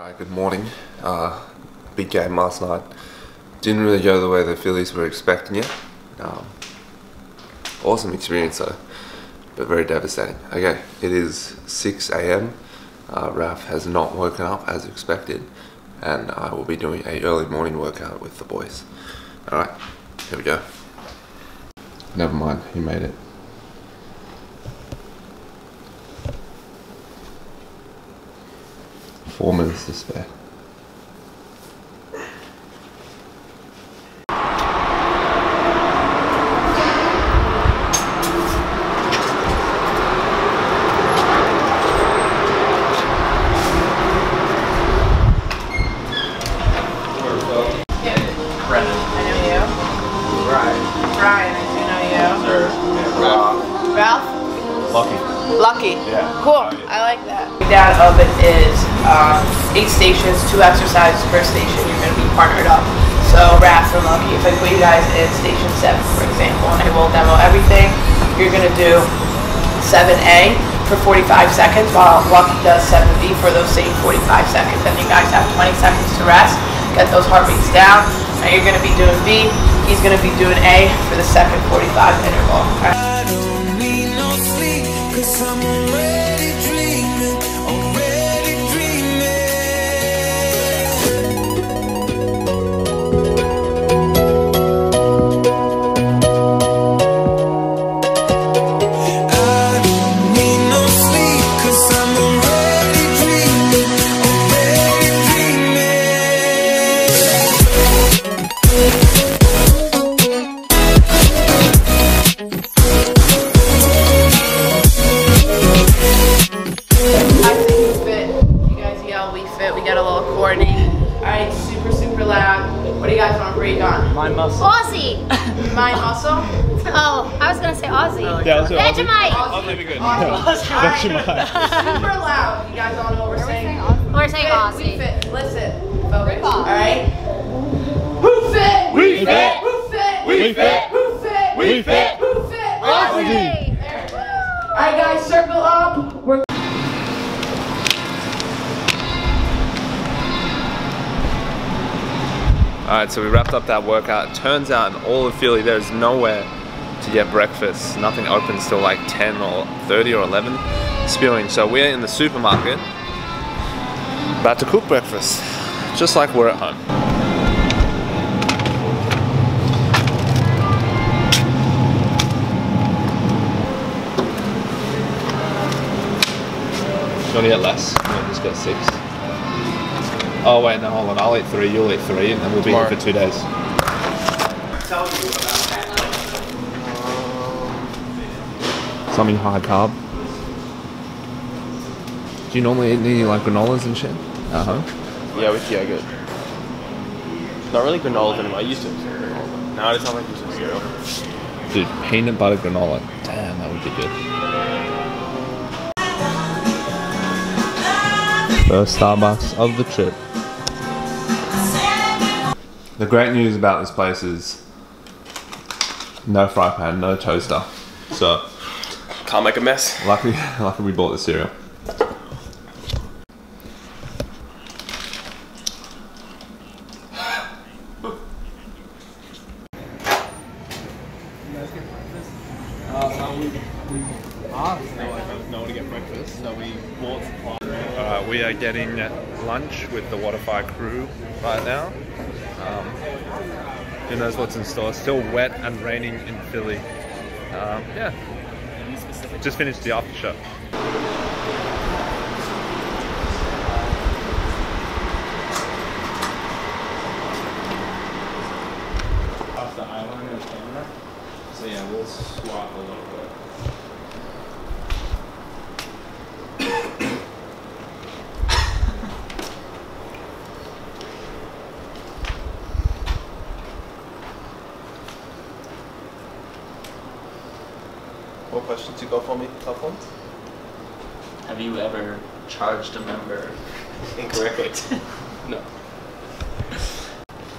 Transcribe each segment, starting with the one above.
Uh, good morning. Uh, big game last night. Didn't really go the way the Phillies were expecting it. Um, awesome experience though, but very devastating. Okay, it is 6 a.m. Uh, Raf has not woken up as expected, and I will be doing a early morning workout with the boys. All right, here we go. Never mind, he made it. Four stations, two exercises per station. You're going to be partnered up. So Ralph and Lucky, if I put you guys in station seven, for example, and I will demo everything, you're going to do 7A for 45 seconds while Lucky does 7B for those same 45 seconds. Then you guys have 20 seconds to rest, get those heart rates down. Now you're going to be doing B, he's going to be doing A for the second 45 interval. Awesome. Super loud. You guys all know what we're saying? We're saying Fit, We fit. Listen. Focus. All right. Who fit? We fit. Who fit? We fit. Who fit? We fit. Who fit? Aussie. There it is. All right, guys, circle up. We're Alright, so we wrapped up that workout. It Turns out in all of Philly, there's nowhere to get breakfast. Nothing opens till like 10 or 30 or 11 spewing. So we're in the supermarket about to cook breakfast, just like we're at home. You want to get less? We'll just get six. Oh wait, no, hold on. I'll eat three. You'll eat three, and then we'll be here for two days. Something high carb. Do you normally eat any like granolas and shit Uh huh. Yeah, with yogurt. Not really granola anymore. I used to. Now I just have like used to cereal. Dude, peanut butter granola. Damn, that would be good. First Starbucks of the trip. The great news about this place is no fry pan, no toaster. So Can't make a mess. luckily, luckily we bought the cereal. No one to get breakfast, so we bought Uh, we are getting lunch with the Wodify crew right now. Um, who knows what's in store? Still wet and raining in Philly. Um, yeah. Just finished the after show. off the eyeliner and camera. So yeah, we'll swap a little bit. What questions you got for me? Tough ones? Have you ever charged a member incorrectly? No.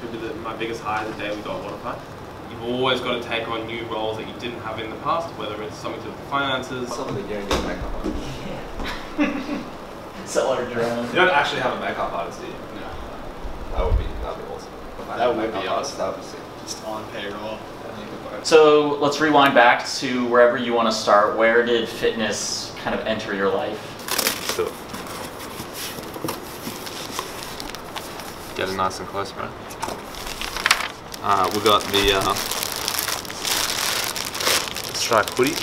Should be the, my biggest high the day we got Wodify. You've always got to take on new roles that you didn't have in the past, whether it's something to do with finances. Some of the year get back up on. Sell our drone. You don't actually have a makeup artist, do you? No. That would be that'd be awesome. That would be awesome. That would be sick. Just on payroll. And you could work. So let's rewind back to wherever you want to start. Where did fitness kind of enter your life? Still. Get it nice and close, bro. Uh, we got the uh, stripe hoodie.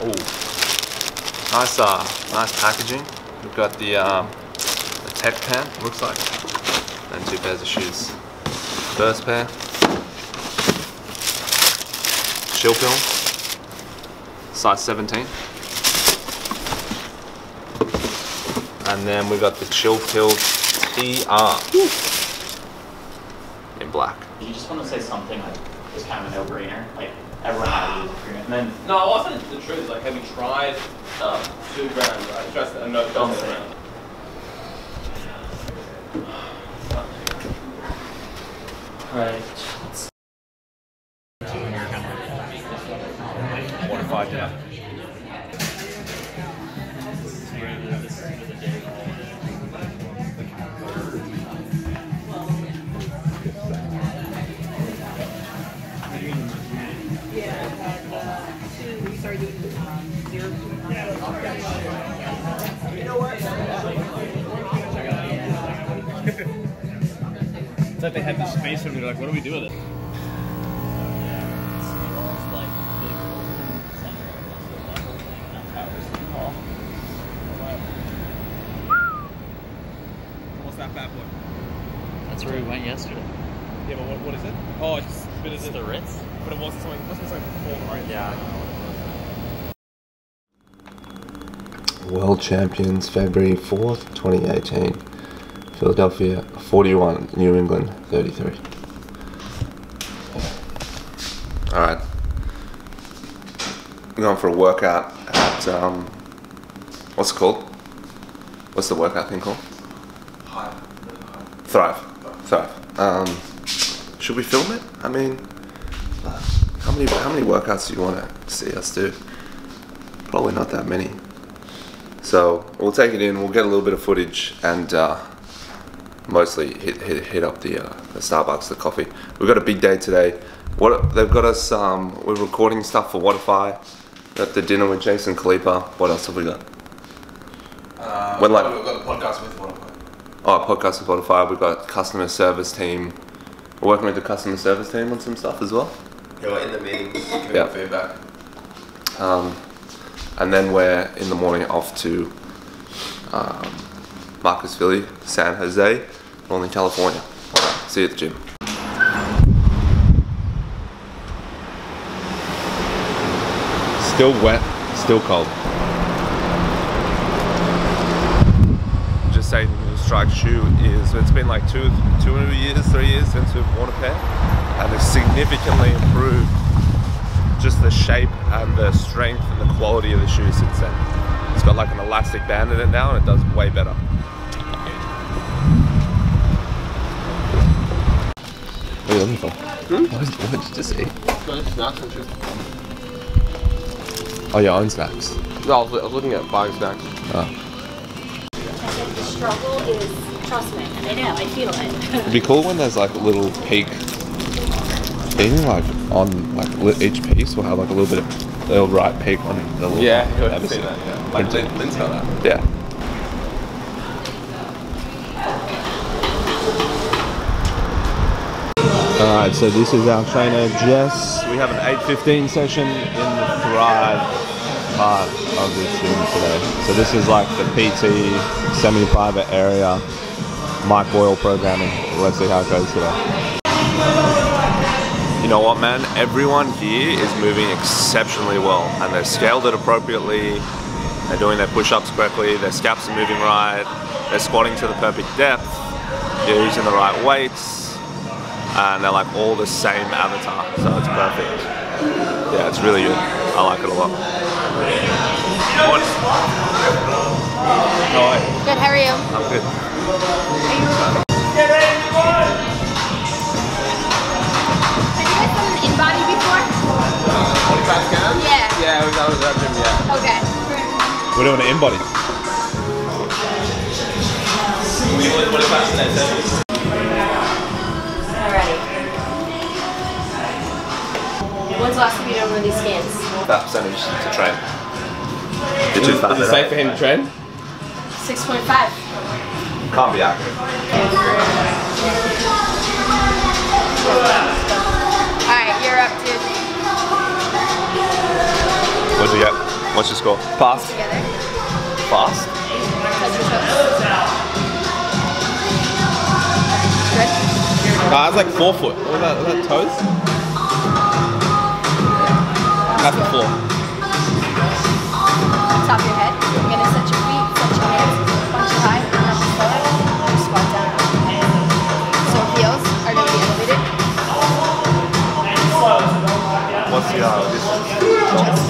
Oh, nice, uh, nice packaging. We've got the um, the tech pant. Looks like, and two pairs of shoes. First pair. Chill film. Size 17. And then we've got the Chill Pill TR in black. You just want to say something like it's kind of a no-brainer. Like everyone had to use it. And then No, I wasn't the truth. Like, have you tried uh, two brands, right? Just a no, Don't just a say brand. right. It's like they had this space and they're like, what do we do with it? What's that bad boy? That's where we went yesterday. Yeah, but what, what is it? Oh, it's but It's it the Ritz. But it wasn't Yeah. World Champions, February 4th, 2018. Philadelphia 41, New England 33. Alright. We're going for a workout at, um, what's it called? What's the workout thing called? Thrive. Thrive. Um, should we film it? I mean, many how many workouts do you want to see us do? Probably not that many. So we'll take it in. We'll get a little bit of footage and uh, mostly hit, hit hit up the uh, the Starbucks, the coffee. We've got a big day today. What they've got us. Um, we're recording stuff for Wodify. at the dinner with Jason Kalipa. What else have we got? Uh, When, like- we've got the podcast with them. Oh, podcast with Wodify. We've got customer service team. We're working with the customer service team on some stuff as well. Yeah, we're in the meetings, giving Yeah. feedback. Um, and then we're in the morning off to um, Marcus Philly, San Jose, Northern California. See you at the gym. Still wet, still cold. Just saying the strike shoe is, it's been like two, two years, three years since we've worn a pair, and it's significantly improved just the shape and the strength and the quality of the shoe since then. It's got like an elastic band in it now and it does way better. What are you looking for? Hmm? What, is, what did you just eat? snacks and shit. Oh, your own snacks. No, I was, I was looking at buying snacks. Oh. The struggle is, trust me, I know, I feel it. It'd be cool when there's like a little peak thing like on like each piece will have like a little bit of little right peak on the little Yeah, I've ever seen seen that. Yeah. Like Lin, Lynn's got that. Yeah. Alright, so this is our trainer Jess. We have an 8.15 session in the Thrive part of the gym today. So this is like the PT semi-private area Mike Boyle programming. Let's see how it goes today. You know what, man? Everyone here is moving exceptionally well, and they've scaled it appropriately. They're doing their push-ups correctly. Their scaps are moving right. They're squatting to the perfect depth. They're using the right weights, and they're like all the same avatar, so it's perfect. Yeah, it's really good. I like it a lot. Good, how are you? I'm good. In-body before? Forty-five scans. Yeah. Yeah, that was that gym. Yeah. Okay. We're doing an in body. Alrighty. When's the last time you done one of these scans? That percentage to train. You're too. Is it safe for him to train? 6.5. Can't be accurate. Alright, you're up, dude. What'd you get? What's your score? Pass. Pass. Fast. Touch your toes. Good. Ah, that's like four foot. What was that? Was that toes? That's the floor. Top of your head. You're gonna set your feet, set your hands, punch you high, and up forward. Squat down. So heels are gonna be elevated. What's the uh, distance?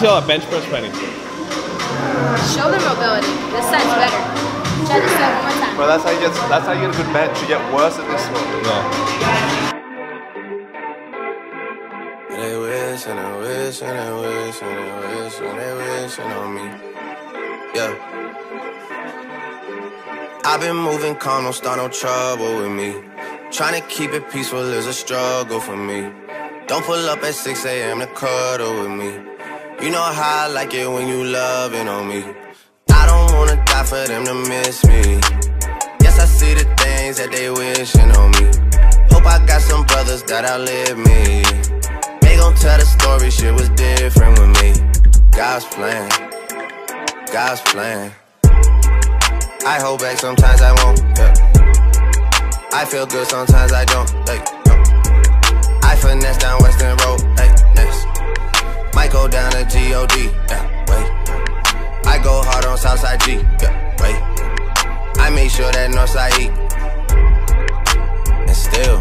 Tell that bench press training. Shoulder mobility. This side's better. Try this side one more time. Well, that's how you get. That's how you get a good bench. You get worse at this one. No. They wish and they wish and they wish and they wish and they wishing on me. Yeah. I've been moving calm, don't start no trouble with me. Trying to keep it peaceful is a struggle for me. Don't pull up at 6 a.m. to cuddle with me. You know how I like it when you loving on me. I don't wanna die for them to miss me. Yes, I see the things that they wishing on me. Hope I got some brothers that outlive me. They gon' tell the story, shit was different with me. God's plan, God's plan. I hold back, sometimes I won't. Yeah. I feel good, sometimes I don't. Hey, no. I finesse down Western Road. Next. Might go down to God. Yeah, wait. I go hard on Southside G. Yeah, wait. I make sure that Northside eat. And still,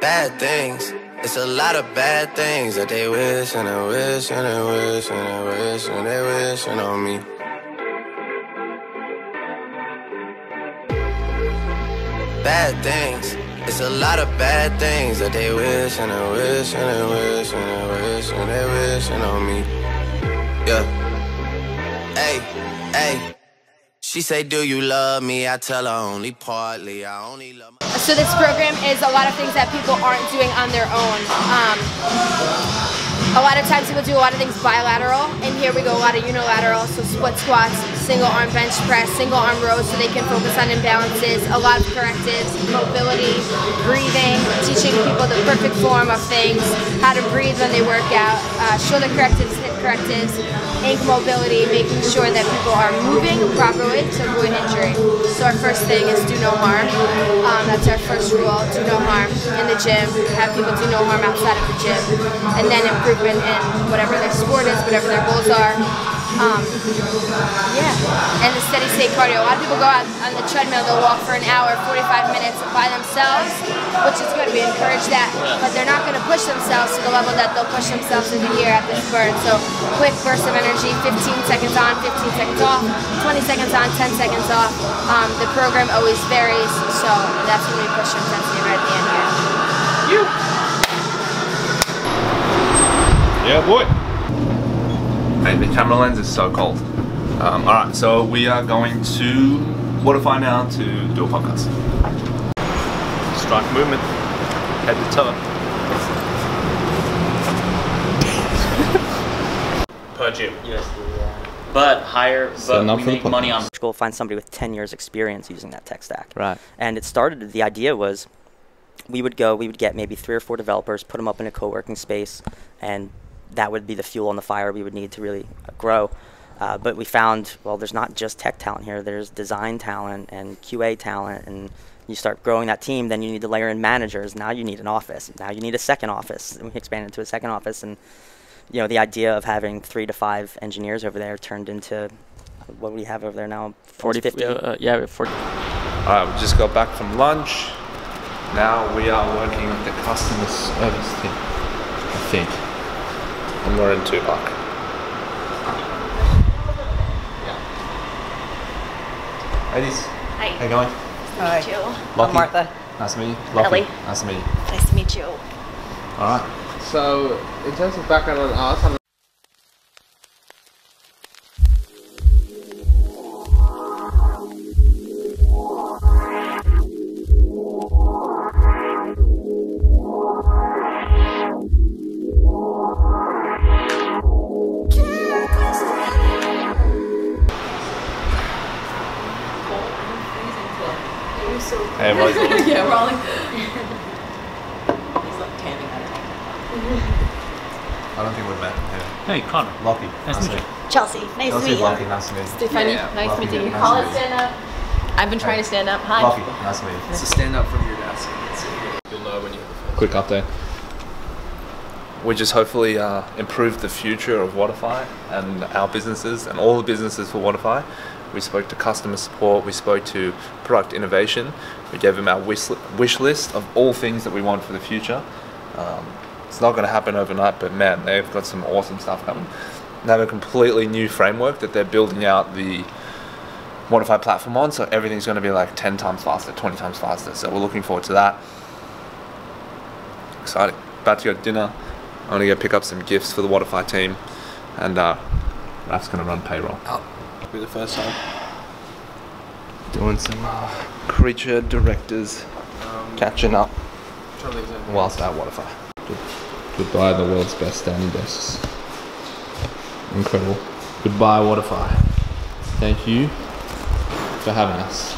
bad things. It's a lot of bad things that they wish and they wish and they wish and they wish and they wishing on me. Bad things. It's a lot of bad things that they wish and they wish and they wish and they wish and they wishing on me. Yeah. Hey, hey. She say, Do you love me? I tell her only partly. I only love my. So this program is a lot of things that people aren't doing on their own. Um, a lot of times people do a lot of things bilateral, and here we go a lot of unilateral. So split squats, single arm bench press, single arm rows, so they can focus on imbalances. A lot of correctives, mobility, breathing, teaching people the perfect form of things, how to breathe when they work out, uh, shoulder correctives, hip correctives, ankle mobility, making sure that people are moving properly to avoid injury. So our first thing is do no harm. Um, that's our first rule, do no harm in the gym. Have people do no harm outside of the gym. And then improvement in whatever their sport is, whatever their goals are. Um, yeah, and the steady state cardio. A lot of people go out on the treadmill, they'll walk for an hour, 45 minutes by themselves, which is good. We encourage that, but they're not going to push themselves to the level that they'll push themselves into here at this burn. So, quick burst of energy, 15 seconds on, 15 seconds off, 20 seconds on, 10 seconds off. Um, the program always varies, so that's when we push intensity right at the end here. You. Yeah, boy. Hey, the camera lens is so cold. Um, all right, so we are going to Wodify now to do a podcast. Strike movement. Head to toe. per gym. But higher, Setting but up we make money on go find somebody with 10 years experience using that tech stack. Right. And it started, the idea was we would go, we would get maybe three or four developers, put them up in a co-working space, and that would be the fuel on the fire we would need to really uh, grow. Uh, but we found, well, there's not just tech talent here. There's design talent and QA talent, and you start growing that team, then you need to layer in managers. Now you need an office. Now you need a second office. And we expanded to a second office, and you know the idea of having three to five engineers over there turned into what we have over there now? 40, 50? Yeah, uh, yeah, for Alright, we just got back from lunch. Now we are working with the customer service team. I think. And we're in Tupac. Ladies, Hi. how you going? Hi. Meet you. Lucky. I'm Martha. Nice to meet you. Ellie. Nice to meet you. Nice to meet you. Alright. So, in terms of background on us, I'm Hey, what is it? yeah, we're all like, I don't think we've met. Hey, Connor. Lucky. Nice to meet you. Chelsea. Nice to meet you. Lucky. Nice to meet you. Stefani. Yeah, nice Lucky. meeting you. Nice Call it stand up. I've been trying to stand up. Hi. Lucky. Nice to meet you. So stand up from your desk. and sit here. You'll know when you have the first. quick update. We just hopefully uh, improve the future of Wodify and our businesses and all the businesses for Wodify. We spoke to customer support, we spoke to product innovation, we gave them our wish, wish list of all things that we want for the future. Um, it's not going to happen overnight, but man, they've got some awesome stuff coming. They have a completely new framework that they're building out the Wodify platform on, so everything's going to be like 10 times faster, 20 times faster. So we're looking forward to that exciting. About to go to dinner. I'm gonna go pick up some gifts for the Wodify team, and uh, Raf's gonna run payroll. Be the first time. Doing some uh, creature directors catching up Trying to think of whilst at Wodify. Good- Goodbye, the world's best standing desks. Incredible. Goodbye, Wodify. Thank you for having us.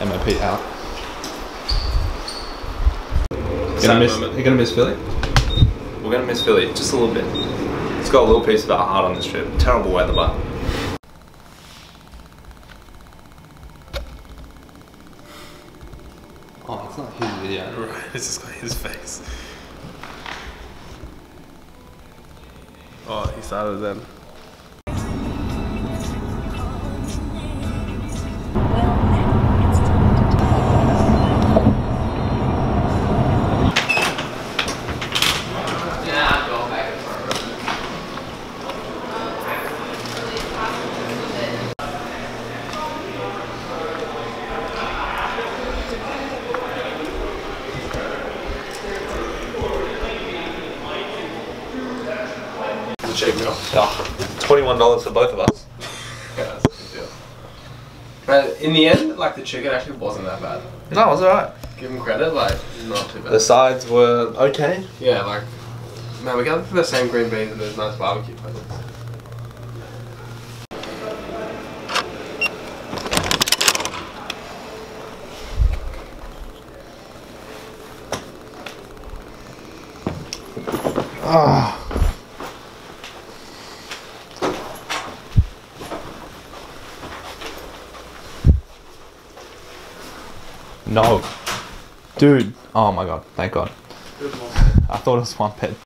MOP out. You're gonna, miss, you're gonna miss Philly? We're gonna miss Philly just a little bit. It's got a little piece of our heart on this trip. Terrible weather, but. Oh, it's not his video. Right, it's just got his face. Oh, he started then. $21 for both of us. yeah, that's a good deal. But in the end, like the chicken actually wasn't that bad. No, it was alright. Give them credit, like not too bad. The sides were okay. Yeah, like man, we got for the same green beans and those nice barbecue places. Ah. No. Dude. Oh my god. Thank god. I thought it was one pet.